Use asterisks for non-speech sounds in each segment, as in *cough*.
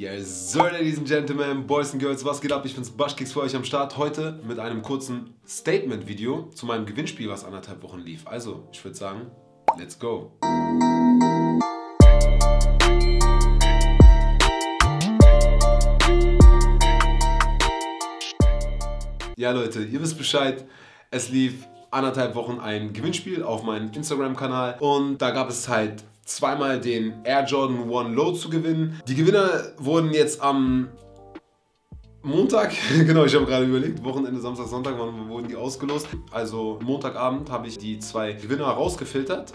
Yes, sir, ladies and gentlemen, boys and girls, was geht ab? Ich bin's Bushkicks für euch am Start. Heute mit einem kurzen Statement-Video zu meinem Gewinnspiel, was anderthalb Wochen lief. Also, ich würde sagen, let's go. Ja, Leute, ihr wisst Bescheid. Es lief anderthalb Wochen ein Gewinnspiel auf meinem Instagram-Kanal und da gab es halt zweimal den Air Jordan One Low zu gewinnen. Die Gewinner wurden jetzt am Montag, *laughs* genau, ich habe gerade überlegt, Wochenende, Samstag, Sonntag, wann wurden die ausgelost. Also Montagabend habe ich die zwei Gewinner rausgefiltert.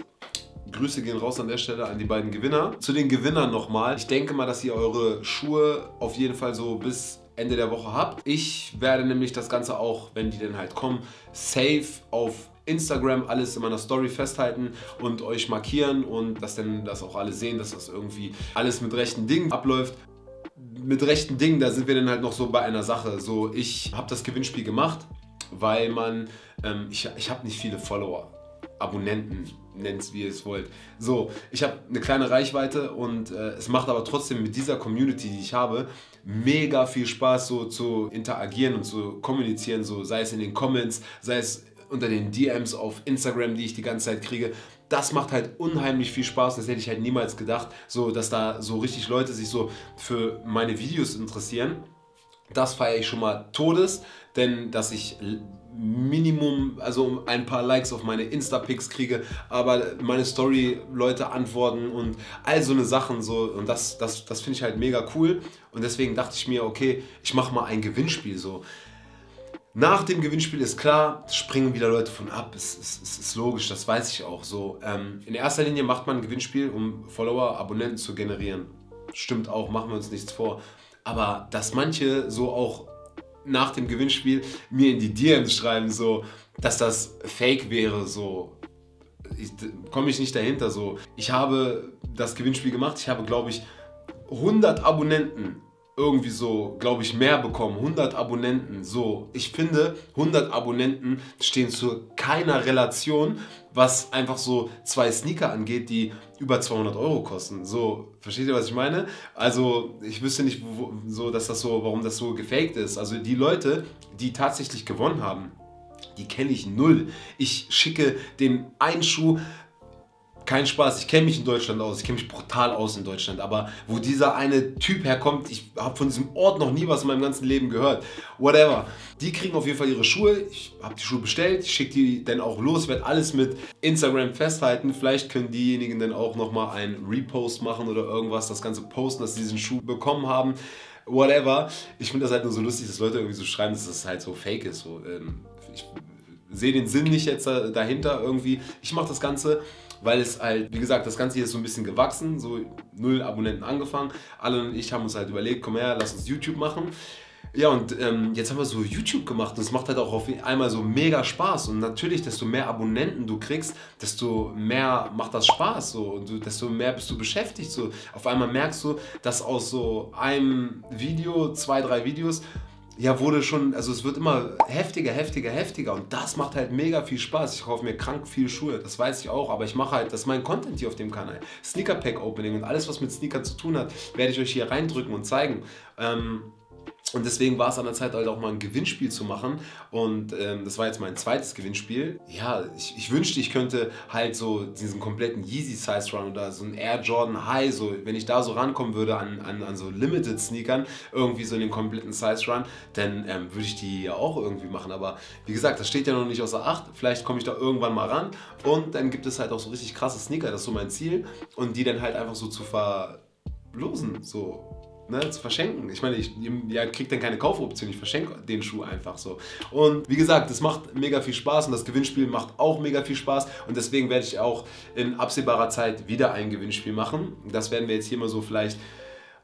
Grüße gehen raus an der Stelle an die beiden Gewinner. Zu den Gewinnern nochmal. Ich denke mal, dass ihr eure Schuhe auf jeden Fall so bis Ende der Woche habt. Ich werde nämlich das Ganze auch, wenn die denn halt kommen, safe auf Instagram alles in meiner Story festhalten und euch markieren und dass dann das auch alle sehen, dass das irgendwie alles mit rechten Dingen abläuft. Mit rechten Dingen, da sind wir dann halt noch so bei einer Sache. So, ich habe das Gewinnspiel gemacht, weil man, ähm, ich, ich habe nicht viele Follower. Abonnenten, nennt es wie ihr es wollt. So, ich habe eine kleine Reichweite und äh, es macht aber trotzdem mit dieser Community, die ich habe, mega viel Spaß, so zu interagieren und zu kommunizieren, so sei es in den Comments, sei es unter den DMs auf Instagram, die ich die ganze Zeit kriege. Das macht halt unheimlich viel Spaß. Das hätte ich halt niemals gedacht, so dass da so richtig Leute sich so für meine Videos interessieren. Das feiere ich schon mal Todes, denn dass ich Minimum, also ein paar Likes auf meine Insta-Pics kriege, aber meine Story-Leute antworten und all so eine Sachen so und das, das, das finde ich halt mega cool und deswegen dachte ich mir, okay, ich mache mal ein Gewinnspiel so. Nach dem Gewinnspiel ist klar, springen wieder Leute von ab. Es, es, es ist logisch, das weiß ich auch so. Ähm, in erster Linie macht man ein Gewinnspiel, um Follower, Abonnenten zu generieren. Stimmt auch, machen wir uns nichts vor. Aber dass manche so auch nach dem Gewinnspiel mir in die DMs schreiben, so, dass das Fake wäre, so, komme ich nicht dahinter. So, ich habe das Gewinnspiel gemacht. Ich habe, glaube ich, 100 Abonnenten irgendwie so, glaube ich, mehr bekommen. 100 Abonnenten. So, ich finde, 100 Abonnenten stehen zu keiner Relation, was einfach so zwei Sneaker angeht, die über 200 Euro kosten. So, versteht ihr, was ich meine? Also, ich wüsste nicht, wo, so, dass das so, warum das so gefaked ist. Also, die Leute, die tatsächlich gewonnen haben, die kenne ich null. Ich schicke den einen Schuh kein Spaß, ich kenne mich in Deutschland aus, ich kenne mich brutal aus in Deutschland, aber wo dieser eine Typ herkommt, ich habe von diesem Ort noch nie was in meinem ganzen Leben gehört. Whatever. Die kriegen auf jeden Fall ihre Schuhe. Ich habe die Schuhe bestellt, ich schicke die dann auch los, werde alles mit Instagram festhalten. Vielleicht können diejenigen dann auch nochmal einen Repost machen oder irgendwas, das Ganze posten, dass sie diesen Schuh bekommen haben. Whatever. Ich finde das halt nur so lustig, dass Leute irgendwie so schreiben, dass das halt so fake ist. So, ähm, ich sehe den Sinn nicht jetzt dahinter irgendwie. Ich mache das Ganze weil es halt, wie gesagt, das Ganze hier ist so ein bisschen gewachsen, so null Abonnenten angefangen. Alle und ich haben uns halt überlegt, komm her, lass uns YouTube machen. Ja, und ähm, jetzt haben wir so YouTube gemacht und es macht halt auch auf einmal so mega Spaß. Und natürlich, desto mehr Abonnenten du kriegst, desto mehr macht das Spaß. So. Und du, desto mehr bist du beschäftigt. So. Auf einmal merkst du, dass aus so einem Video, zwei, drei Videos, ja, wurde schon, also es wird immer heftiger, heftiger, heftiger und das macht halt mega viel Spaß. Ich kaufe mir krank viel Schuhe, das weiß ich auch, aber ich mache halt, das ist mein Content hier auf dem Kanal. Sneaker Pack Opening und alles, was mit Sneaker zu tun hat, werde ich euch hier reindrücken und zeigen. Ähm, und deswegen war es an der Zeit halt auch mal ein Gewinnspiel zu machen. Und ähm, das war jetzt mein zweites Gewinnspiel. Ja, ich, ich, wünschte, ich könnte halt so diesen kompletten Yeezy Size Run oder so ein Air Jordan High, so wenn ich da so rankommen würde an, an, an so Limited Sneakern, irgendwie so in den kompletten Size Run, dann ähm, würde ich die ja auch irgendwie machen. Aber wie gesagt, das steht ja noch nicht außer Acht. Vielleicht komme ich da irgendwann mal ran. Und dann gibt es halt auch so richtig krasse Sneaker, das ist so mein Ziel. Und die dann halt einfach so zu verlosen. So ne, zu verschenken. Ich meine, ich ja, kriege dann keine Kaufoption, ich verschenke den Schuh einfach so. Und wie gesagt, das macht mega viel Spaß und das Gewinnspiel macht auch mega viel Spaß und deswegen werde ich auch in absehbarer Zeit wieder ein Gewinnspiel machen. Das werden wir jetzt hier mal so vielleicht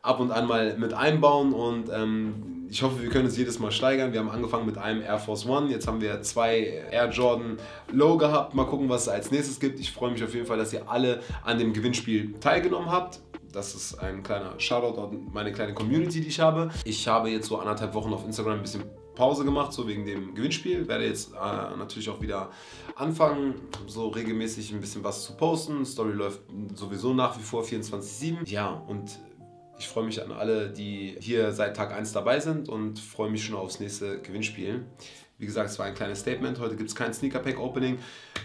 ab und an mal mit einbauen und ähm, ich hoffe, wir können es jedes Mal steigern. Wir haben angefangen mit einem Air Force One, jetzt haben wir zwei Air Jordan Low gehabt. Mal gucken, was es als nächstes gibt. Ich freue mich auf jeden Fall, dass ihr alle an dem Gewinnspiel teilgenommen habt. Das ist ein kleiner Shoutout an meine kleine Community, die ich habe. Ich habe jetzt so anderthalb Wochen auf Instagram ein bisschen Pause gemacht, so wegen dem Gewinnspiel. Werde jetzt äh, natürlich auch wieder anfangen, so regelmäßig ein bisschen was zu posten. Story läuft sowieso nach wie vor 24-7. Ja, und Ich freue mich an alle, die hier seit Tag 1 dabei sind und freue mich schon aufs nächste Gewinnspiel. Wie gesagt, es war ein kleines Statement. Heute gibt es kein Sneaker Pack Opening.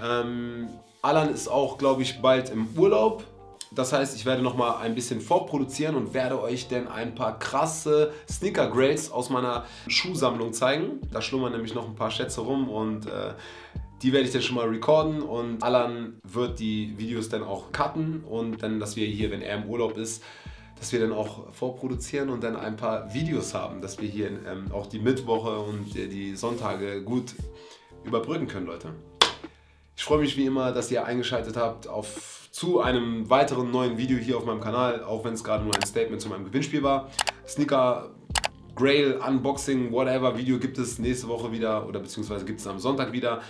Ähm, Alan ist auch, glaube ich, bald im Urlaub. Das heißt, ich werde noch mal ein bisschen vorproduzieren und werde euch dann ein paar krasse Sneaker Grades aus meiner Schuhsammlung zeigen. Da schlummern nämlich noch ein paar Schätze rum und äh, die werde ich dann schon mal recorden und Alan wird die Videos dann auch cutten und dann, dass wir hier, wenn er im Urlaub ist, dass wir dann auch vorproduzieren und dann ein paar Videos haben, dass wir hier ähm, auch die Mittwoche und die Sonntage gut überbrücken können, Leute. Ich freue mich wie immer, dass ihr eingeschaltet habt auf, zu einem weiteren neuen Video hier auf meinem Kanal, auch wenn es gerade nur ein Statement zu meinem Gewinnspiel war. Sneaker Grail, Unboxing, whatever Video gibt es nächste Woche wieder oder beziehungsweise gibt es am Sonntag wieder.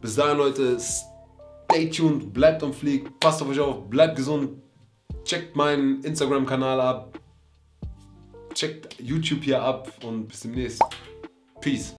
Bis dahin, Leute, stay tuned, bleibt am Flieg, passt auf euch auf, bleibt gesund, checkt meinen Instagram-Kanal ab, checkt YouTube hier ab und bis demnächst. Peace.